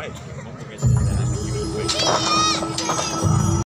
way.